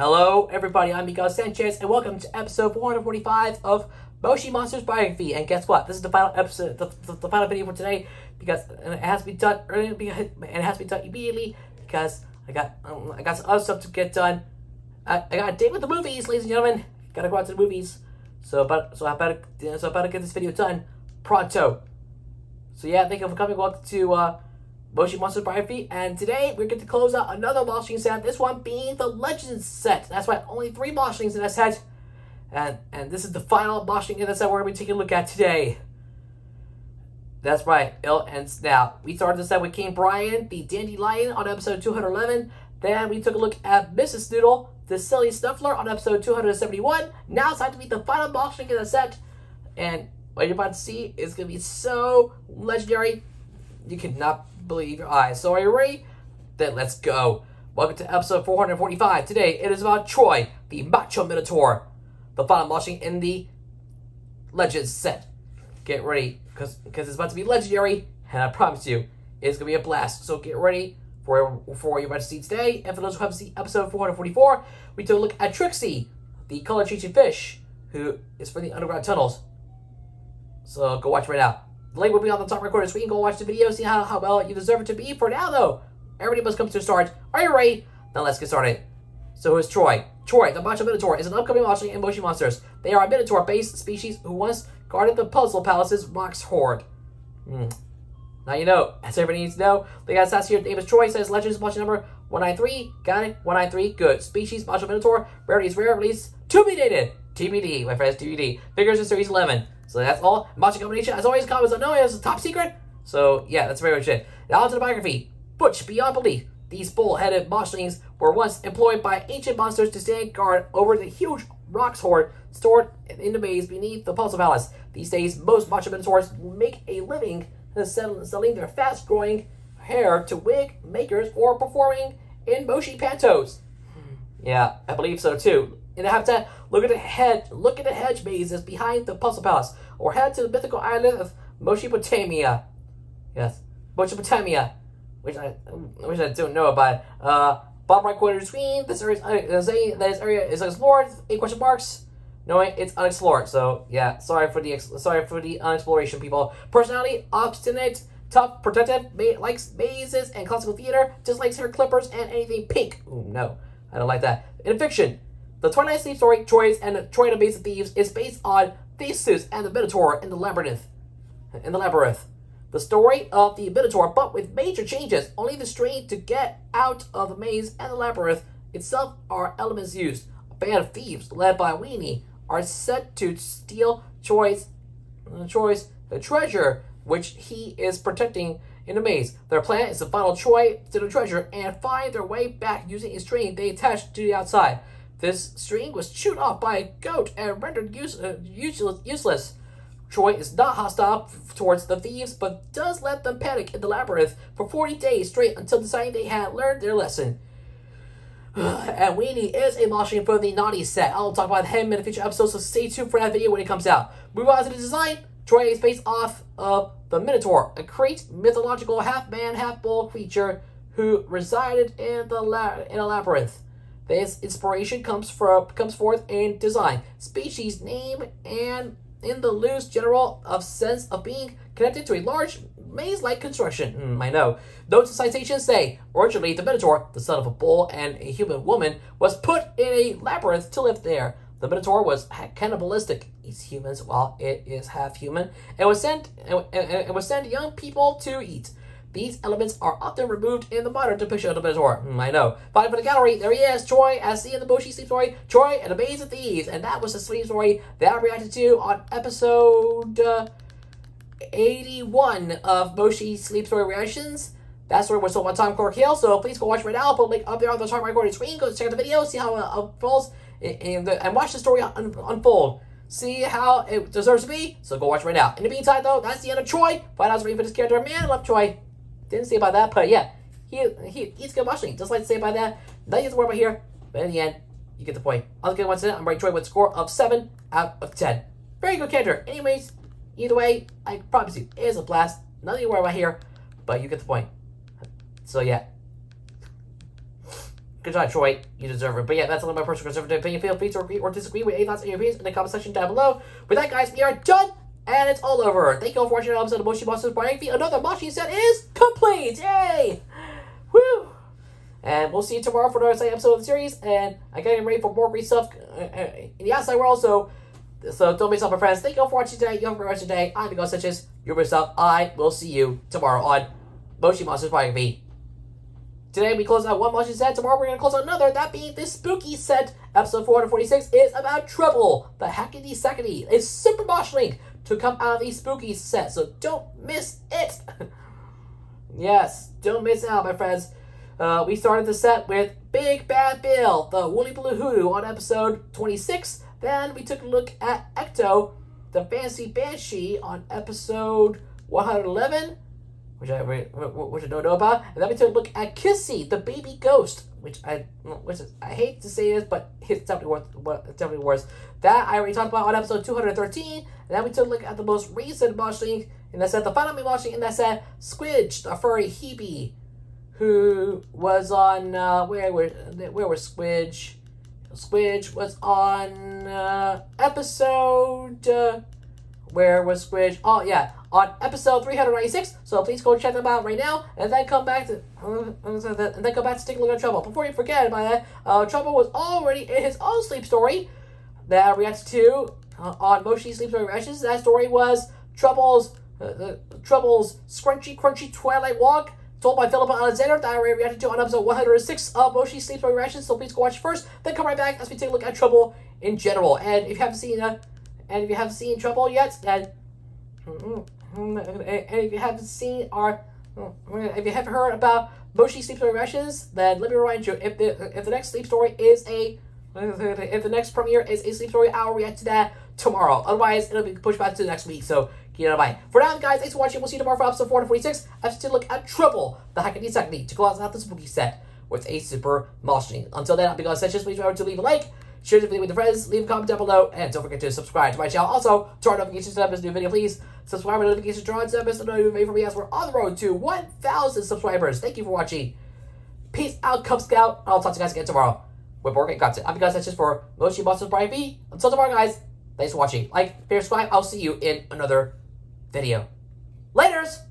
Hello, everybody. I'm Miguel Sanchez, and welcome to episode 445 of Moshi Monsters Biography. And guess what? This is the final episode, the, the, the final video for today, because it has to be done early, and it has to be done immediately because I got um, I got some other stuff to get done. I, I got a date with the movies, ladies and gentlemen. Gotta go out to the movies. So, but so I better so I better get this video done pronto. So yeah, thank you for coming. Welcome to uh, Moshi Monsters Biography, and today we're going to close out another Moshling set. This one being the Legends set. That's right, only three Moshlings in that set, and and this is the final Moshling in the set we're going to be taking a look at today. That's right, it ends now. We started the set with King Brian, the Dandelion, on episode 211. Then we took a look at Mrs. Noodle, the Silly Snuffler, on episode 271. Now it's time to meet the final Moshling in the set, and what you're about to see is going to be so legendary you cannot believe your eyes. So are you ready? Then let's go. Welcome to episode 445. Today it is about Troy, the Macho Minotaur, the final moshling in the Legends set. Get ready, because it's about to be legendary, and I promise you, it's gonna be a blast. So get ready for for what you're about to see today. And for those who haven't seen episode 444, we took a look at Trixie, the color changing fish, who is from the underground tunnels. So go watch right now. The link will be on the top right corner screen. Go watch the video, see how, how well you deserve it to be. For now, though, everybody must come to a start. Are you ready? Now let's get started. So who's Troy? Troy, the Macho Minotaur, is an upcoming monster in Moshi Monsters. They are a Minotaur-based species who once guarded the Puzzle Palace's Rox hoard. Hmm. Now you know, as everybody needs to know, the guy that's here, name is Troy, says Legends Macho number 193. Got it? 193. Good. Species, Macho Minotaur. Rarity is rare. Release to be dated. TBD, my friends, TBD. Figures in Series 11. So that's all. Macho combination, as always, comments unknown as top secret. So yeah, that's very much it. Now onto the biography. Butch, beyond belief. These bull-headed moshlings were once employed by ancient monsters to stand guard over the huge Rox hoard stored in the maze beneath the Puzzle Palace. These days, most Minotaurs make a living selling their fast-growing hair to wig makers or performing in Moshi Pantos. Hmm. Yeah, I believe so too. In the habitat, look at the head, look at the hedge mazes behind the Puzzle Palace, or head to the mythical island of Moshipotamia. Yes, Moshipotamia, which I, which I don't know about. Uh, bottom right corner screen, this area, uh, saying that this area is unexplored. Eight question marks. Knowing it's unexplored. So yeah, sorry for the sorry for the unexploration, people. Personality, obstinate, tough, protective, ma- likes mazes and classical theater, dislikes hair clippers and anything pink. Ooh, no, I don't like that. In fiction, the Twilight Sleep story, Troy's and the Troy and the Maze of Thieves, is based on Theseus and the Minotaur in the Labyrinth. In the Labyrinth. The story of the Minotaur, but with major changes. Only the strain to get out of the maze and the labyrinth itself are elements used. A band of thieves led by Weenie are set to steal Troy's, uh, the treasure which he is protecting in the maze. Their plan is to follow Troy to the treasure and find their way back using a string they attach to the outside. This string was chewed off by a goat and rendered use, uh, useless. Troy is not hostile towards the thieves, but does let them panic in the labyrinth for 40 days straight until deciding they had learned their lesson. and Weenie is a moshling for the naughty set. I'll talk about him in a future episode, so stay tuned for that video when it comes out. Move on to the design. Troy is based off of the Minotaur, a great mythological half-man, half-bull creature who resided in the in a labyrinth. This inspiration comes from comes forth in design, species, name, and in the loose general of sense of being connected to a large maze-like construction. Hmm, I know. Notes and citations say, originally the Minotaur, the son of a bull and a human woman, was put in a labyrinth to live there. The Minotaur was cannibalistic. Eats humans while it is half human, and was sent and, and, and was sent young people to eat. These elements are often removed in the modern depiction of the Minotaur. Hmm, I know. Finally, for the gallery, there he is, Troy, as seen in the Moshi sleep story, Troy and the Maze of Thieves. And that was the sleep story that I reacted to on episode uh, 81 of Moshi Sleep Story Reactions. That story was told by Tom Clarke Hill, so please go watch right now. I'll put a link up there on the top right corner screen. Go check out the video, see how it unfolds, and, and, and watch the story un- unfold. See how it deserves to be, so go watch right now. In the meantime, though, that's the end of Troy. Find out for this character. Man, I love Troy. Didn't say about that, but yeah, he he he's good watching. Just like to say about that. Nothing to worry about here, but in the end, you get the point. I'll get one to I'm right Troy with a score of seven out of ten. Very good character. Anyways, either way, I promise you, it is a blast. Nothing to worry about here, but you get the point. So yeah. Good job, Troy. You deserve it. But yeah, that's only my personal conservative opinion. Feel free to agree or disagree with any thoughts and your opinions in the comment section down below. With that, guys, we are done. And it's all over. Thank you all for watching another episode of Moshi Monsters Anki. Another Moshi set is complete. Yay! Woo! And we'll see you tomorrow for another episode of the series. And I'm getting ready for more great stuff uh, uh, in the outside world. So, so don't miss out, my friends. Thank you all for watching today. You have a great rest of the day. I'm Miguel Sanchez. You're myself. I will see you tomorrow on Moshi Monsters by Anki. Today we close out one Moshi set. Tomorrow we're going to close out another. That being this spooky set. Episode 446 is about Trouble, the Hackety Sackety. It's super moshling to come out of the spooky set. So don't miss it. yes, don't miss out, my friends. Uh, we started the set with Big Bad Bill, the Woolly Blue Hoodoo, on episode 26. Then we took a look at Ecto, the Fancy Banshee, on episode 111 which I which I don't know about. And then we took a look at Kissy, the baby ghost, which I which is, I hate to say this, but it's definitely worth it's definitely worse. That I already talked about on episode 213. And then we took a look at the most recent moshling, and that said the final moshling, and that said Squidge, the furry Heebie, who was on uh, where where where was Squidge? Squidge was on uh, episode. Uh, where was Squidge? Oh yeah, on episode 396. So please go check them out right now, and then come back to and then come back to take a look at Trouble. Before you forget about that, uh, Trouble was already in his own sleep story that I reacted to uh, on Moshi Sleep Story Reactions. That story was Trouble's uh, Trouble's Scrunchy Crunchy Twilight Walk. Told by Philippa Alexander that I reacted to on episode 106 of Moshi Sleep Story Reactions. So please go watch first, then come right back as we take a look at Trouble in general. And if you haven't seen uh, and if you haven't seen Trouble yet, then Mm, eh, eh, if you haven't seen our mm, if you haven't heard about Moshi Sleep Story Reactions, then let me remind you, if the if the next sleep story is a if the next premiere is a sleep story, I'll react to that tomorrow. Otherwise, it'll be pushed back to the next week. So keep it in mind. For now, guys, thanks for watching. We'll see you tomorrow for episode 446. I have to look at Trouble the Hackety Sackety, to close out the spooky set with a super moshling. Until then, I'll be going to please remember to leave a like share the video with your friends, leave a comment down below, and don't forget to subscribe to my channel. Also, turn on notifications to this new video, please. Subscribe to notifications, turn on to another new video from me as we're on the road to 1,000 subscribers. Thank you for watching. Peace out, Cub Scout. I'll talk to you guys again tomorrow with more great content. I'm guys, that's just for Moshi Monsters Brian V. Until tomorrow, guys, thanks for watching. Like, share, subscribe. I'll see you in another video. Laters!